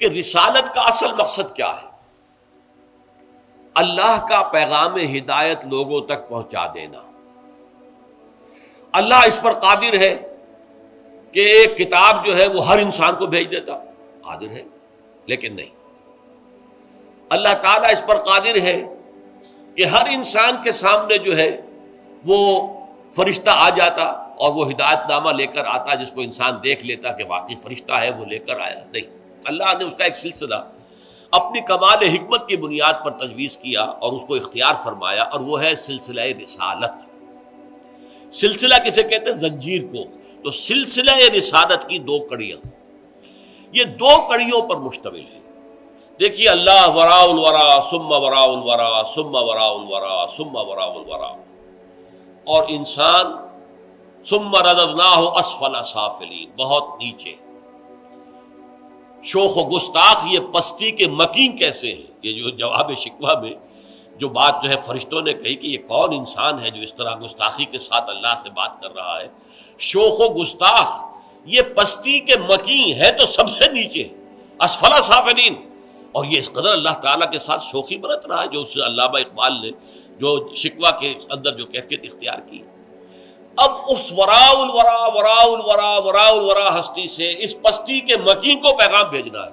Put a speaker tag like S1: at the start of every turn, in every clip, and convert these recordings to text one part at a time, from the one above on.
S1: कि रिसालत का असल मकसद क्या है? अल्लाह का पैगाम हिदायत लोगों तक पहुँचा देना। अल्लाह इस पर कादिर है कि एक किताब जो है वो हर इंसान को भेज देता। कादिर है, लेकिन नहीं। अल्लाह ताला इस पर कादिर है कि हर इंसान के सामने जो है वो फरिश्ता आ जाता और वो हिदायतनामा लेकर आता जिसको इंसान देख लेता कि वाकई फरिश्ता है, वो लेकर आया। नहीं। अल्लाह ने उसका एक सिलसिला अपनी कमाल हमत की बुनियाद पर तजवीज़ किया और उसको इख्तियार फरमाया और वो है सिलसिला रिसालत। सिलसिला किसे कहते हैं? जंजीर को। तो सिलसिला रिसालत की दो कड़ियाँ। ये दो कड़ियों पर मुश्तमिल है। देखिए, अल्लाह वराउलवरा सुम्मा वराउलवरा सुम्मा वराउलवरा सुम्मा वराउलवरा और इंसान, सुम्मा रदना हो असफला साफिलीन, बहुत नीचे। शोख गुस्ताख ये पस्ती के मकीन कैसे हैं? ये जो जवाब शिकवा में, जो बात जो है फरिश्तों ने कही कि ये कौन इंसान है जो इस तरह गुस्ताखी के साथ अल्लाह से बात कर रहा है? शोख गुस्ताख, ये पस्ती के मकीन है तो सबसे नीचे, असफला साफिन और ये इस कदर अल्लाह ताला के साथ शोखी बरत रहा है जो उस अल्लाह इकबाल ने जो शिकवा के अंदर जो कैफियत इख्तियार की। अब उस वराउल वरा वराउल वरा वराउल वरा हस्ती से इस पस्ती के मकी को पैगाम भेजना है।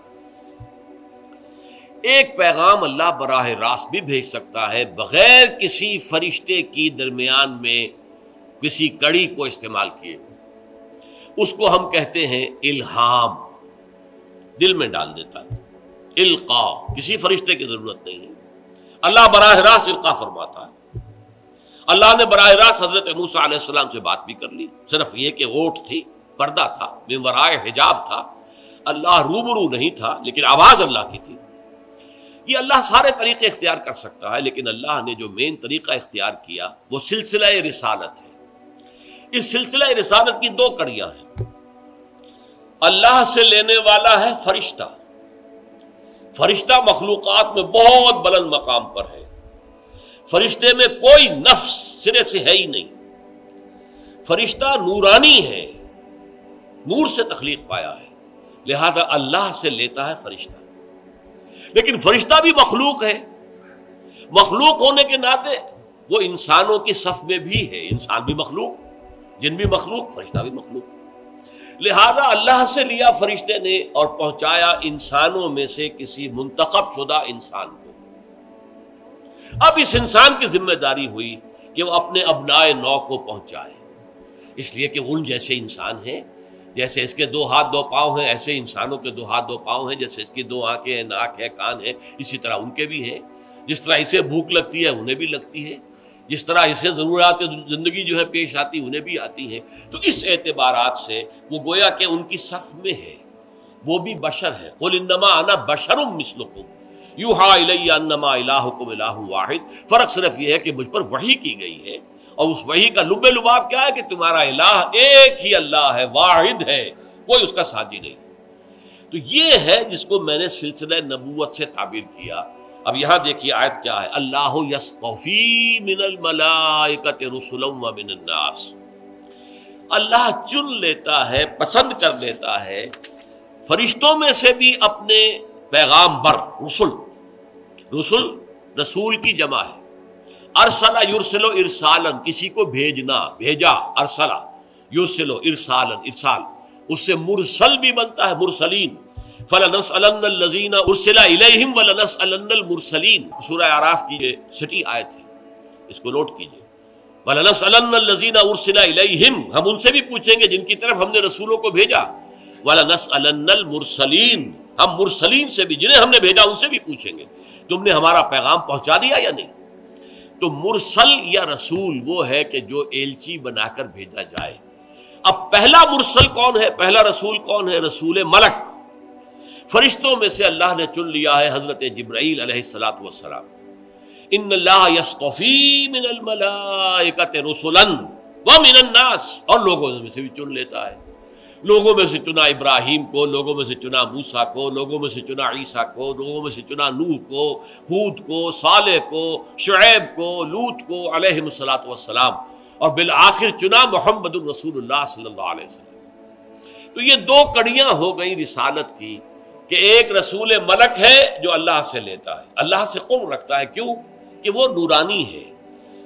S1: एक पैगाम अल्लाह बराह रास्त भी भेज सकता है, बगैर किसी फरिश्ते की दरमियान में किसी कड़ी को इस्तेमाल किए। उसको हम कहते हैं इल्हाम, दिल में डाल देता है। इल्का, किसी फरिश्ते की ज़रूरत नहीं है। अल्लाह बराह रास्त इल्का फरमाता है। अल्लाह ने बर रास्त हज़रत मूसा से बात भी कर ली। सिर्फ़ ये कि ओट थी, पर्दा था बेवराय हिजाब था, अल्लाह रूबरू नहीं था, लेकिन आवाज़ अल्लाह की थी। ये अल्लाह सारे तरीके इख्तियार कर सकता है, लेकिन अल्लाह ने जो मेन तरीका इख्तियार किया, वो सिलसिला रिसालत है। इस सिलसिला रिसालत की दो कड़ियाँ हैं। अल्लाह से लेने वाला है फरिश्ता। फरिश्ता मखलूक़ात में बहुत बुलंद मकाम पर है। फरिश्ते में कोई नफ्स सिरे से है ही नहीं। फरिश्ता नूरानी है, नूर से तखलीक पाया है, लिहाजा अल्लाह से लेता है फरिश्ता। लेकिन फरिश्ता भी मखलूक है। मखलूक होने के नाते वो इंसानों की सफ में भी है, इंसान भी मखलूक, जिन भी मखलूक, फरिश्ता भी मखलूक। लिहाजा अल्लाह से लिया फरिश्ते ने और पहुँचाया इंसानों में से किसी मुंतखब शुदा इंसान को। अब इस इंसान की ज़िम्मेदारी हुई कि वो अपने अपनाए नौ को पहुँचाए। इसलिए कि उन जैसे इंसान हैं, जैसे इसके दो हाथ दो पाँव हैं, ऐसे इंसानों के दो हाथ दो पाँव हैं, जैसे इसकी दो आँखें हैं, नाक है, कान है, इसी तरह उनके भी हैं। जिस तरह इसे भूख लगती है, उन्हें भी लगती है। जिस तरह इसे ज़रूरत ज़िंदगी जो है पेश आती, उन्हें भी आती है। तो इस एतबार से वो गोया के उनकी सफ़ में है, वो भी बशर है। कुल आना बशरुम मिसलुकुम। इलाहु वाहिद। फ़र्क सिर्फ़ यह है कि मुझ पर वही की गई है, और उस वही का लुबे लुबाब क्या है कि तुम्हारा इलाह एक ही अल्लाह है, वाहिद है, कोई उसका साजी नहीं। तो ये है जिसको मैंने सिलसिला नबूत से ताबीर किया। अब यहाँ देखिए आयत क्या है, अल्लाह अल्लाह चुन लेता है, पसंद कर लेता है, फरिश्तों में से भी अपने पैगाम बर रसुल। रसुल, रसूल की जमा है। अरसला युरसलो इरसालन, किसी को भेजना, भेजा, अरसला, युरसलो इरसालन, इरसाल। उससे मुरसल भी बनता है, मुरसलीन। जिनकी तरफ़ हमने रसूलों को भेजा। वलनसलनल मुरसलीन। हम मुरसलीन से भी, जिन्हें हमने भेजा, उनसे भी पूछेंगे, तुमने हमारा पैगाम पहुँचा दिया या नहीं? तो मुरसल या रसूल वो है कि जो एलची बनाकर भेजा जाए। अब पहला मुरसल कौन है? पहला रसूल कौन है? रसूल मलक। फरिश्तों में से अल्लाह ने चुन लिया है हज़रत जब्राईल इन रसुलन मिनन्नास। और लोगों में से भी चुन लेता है। लोगों में से चुना इब्राहिम को, लोगों में से चुना मूसा को, लोगों में से चुना ईसा को, लोगों में से चुना नूह को, हूद को साले को, शुएब को, लूत को अलैहिस्सलाम और बिल आखिर चुना मोहम्मद वसल्लम। तो ये दो कड़ियाँ हो गई रिसालत की कि एक रसूल मलक है जो अल्लाह से लेता है। अल्लाह से कुर्ब रखता है। क्यों? कि वो नूरानी है।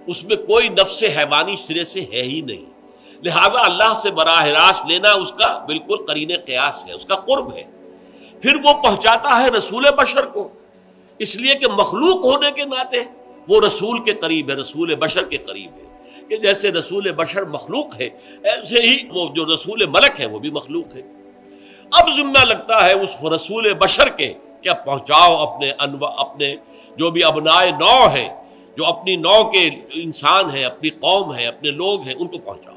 S1: उसमें कोई नफ्स हैवानी सिरे से है ही नहीं। लिहाजा अल्लाह से बराह रास्त लेना उसका बिल्कुल करीन क्यास है, उसका कुर्ब है। फिर वो पहुंचाता है रसूल बशर को, इसलिए कि मखलूक होने के नाते वो रसूल के करीब है, रसूल बशर के करीब है। कि जैसे रसूल बशर मखलूक है, ऐसे ही वो जो रसूल मलक है, वो भी मखलूक है। अब जिम्मा लगता है उस रसूल बशर के क्या पहुंचाओ अपने अनवा, अपने जो भी अबनाए नौ हैं, जो अपनी नौ के इंसान हैं, अपनी कौम है, अपने लोग हैं, उनको पहुंचाओ।